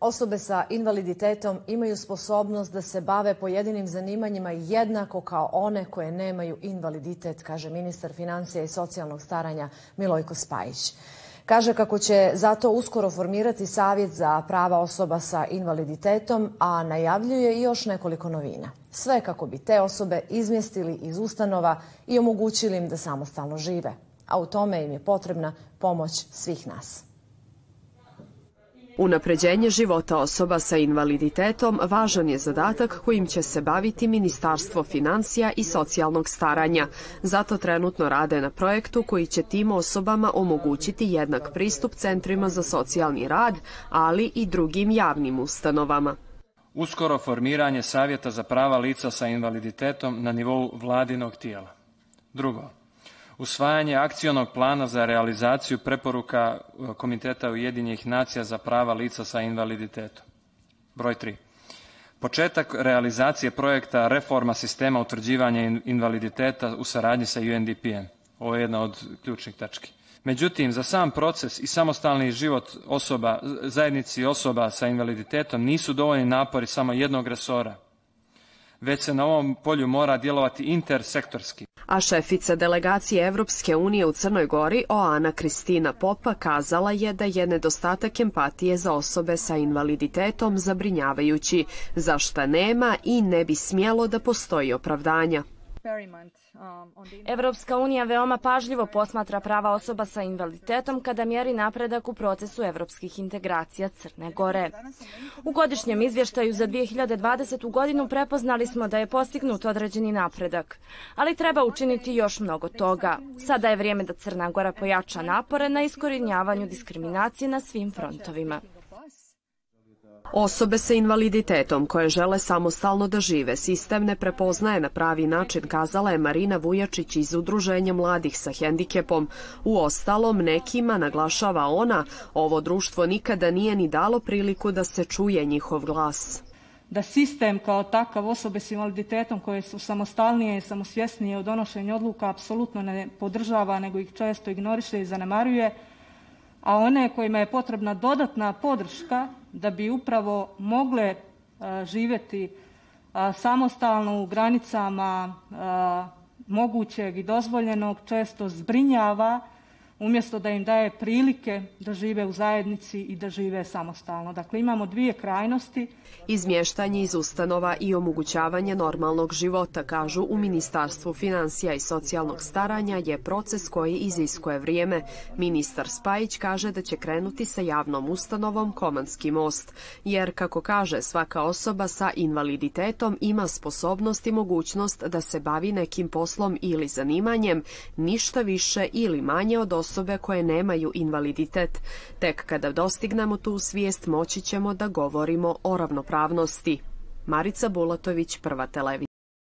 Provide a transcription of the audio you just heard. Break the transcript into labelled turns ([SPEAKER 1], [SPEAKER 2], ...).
[SPEAKER 1] Osobe sa invaliditetom imaju sposobnost da se bave pojedinim zanimanjima jednako kao one koje nemaju invaliditet, kaže ministar financija i socijalnog staranja Milojko Spajić. Kaže kako će zato uskoro formirati savjet za prava osoba sa invaliditetom, a najavljuje i još nekoliko novina. Sve kako bi te osobe izmjestili iz ustanova i omogućili im da samostalno žive. A u tome im je potrebna pomoć svih nas.
[SPEAKER 2] Unapređenje života osoba sa invaliditetom važan je zadatak kojim će se baviti Ministarstvo financija i socijalnog staranja. Zato trenutno rade na projektu koji će tim osobama omogućiti jednak pristup centrima za socijalni rad, ali i drugim javnim ustanovama.
[SPEAKER 3] Uskoro formiranje Savjeta za prava lica sa invaliditetom na nivou vladinog tijela. Drugo, usvajanje akcionog plana za realizaciju preporuka e, Komiteta Ujedinjenih nacija za prava lica sa invaliditetom. Broj 3. Početak realizacije projekta reforma sistema utvrđivanja invaliditeta u saradnji sa UNDP-em. Ovo je jedna od ključnih tački. Međutim, za sam proces i samostalni život osoba, zajednici osoba sa invaliditetom nisu dovoljni napori samo jednog resora, već se na ovom polju mora djelovati intersektorski.
[SPEAKER 2] A šefica delegacije Evropske unije u Crnoj Gori, Oana Kristina Popa, kazala je da je nedostatak empatije za osobe sa invaliditetom zabrinjavajući, za šta nema i ne bi smjelo da postoji opravdanja.
[SPEAKER 4] Evropska unija veoma pažljivo posmatra prava osoba sa invaliditetom kada mjeri napredak u procesu evropskih integracija Crne Gore. U godišnjem izvještaju za 2020. godinu prepoznali smo da je postignut određeni napredak, ali treba učiniti još mnogo toga. Sada je vrijeme da Crna Gora pojača napore na iskorinjavanju diskriminacije na svim frontovima.
[SPEAKER 2] Osobe sa invaliditetom koje žele samostalno da žive sistem ne prepoznaje na pravi način, kazala je Marina Vujačić iz Udruženja mladih sa hendikepom. U ostalom, nekima, naglašava ona, ovo društvo nikada nije ni dalo priliku da se čuje njihov glas
[SPEAKER 5] da sistem kao takav osobe s invaliditetom koje su samostalnije i samosvjesnije u donošenju odluka apsolutno ne podržava, nego ih često ignoriše i zanemaruje, a one kojima je potrebna dodatna podrška da bi upravo mogle e, živjeti e, samostalno u granicama e, mogućeg i dozvoljenog često zbrinjava umjesto da im daje prilike da žive u zajednici i da žive samostalno. Dakle, imamo dvije krajnosti.
[SPEAKER 2] Izmještanje iz ustanova i omogućavanje normalnog života, kažu u Ministarstvu financija i socijalnog staranja, je proces koji iziskuje vrijeme. Ministar Spajić kaže da će krenuti sa javnom ustanovom Komanski most, jer, kako kaže, svaka osoba sa invaliditetom ima sposobnost i mogućnost da se bavi nekim poslom ili zanimanjem, ništa više ili manje od osobe koje nemaju invaliditet. Tek kada dostignemo tu svijest moći ćemo da govorimo o ravnopravnosti. Marica Bulatović, Prva televizija.